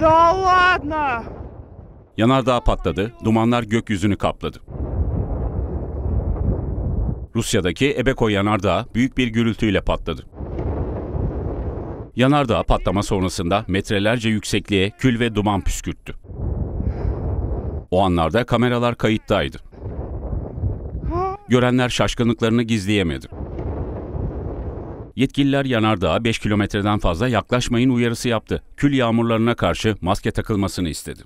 Да ладно! Yanardağ patladı, dumanlar gökyüzünü kapladı. Rusya'daki Ebeko yanardağı büyük bir gürültüyle patladı. Yanardağ patlama sonrasında metrelerce yüksekliğe kül ve duman püskürttü. O anlarda kameralar kayıttaydı. Görenler şaşkınlıklarını gizleyemedi. Yetkililer yanardağa 5 kilometreden fazla yaklaşmayın uyarısı yaptı. Kül yağmurlarına karşı maske takılmasını istedi.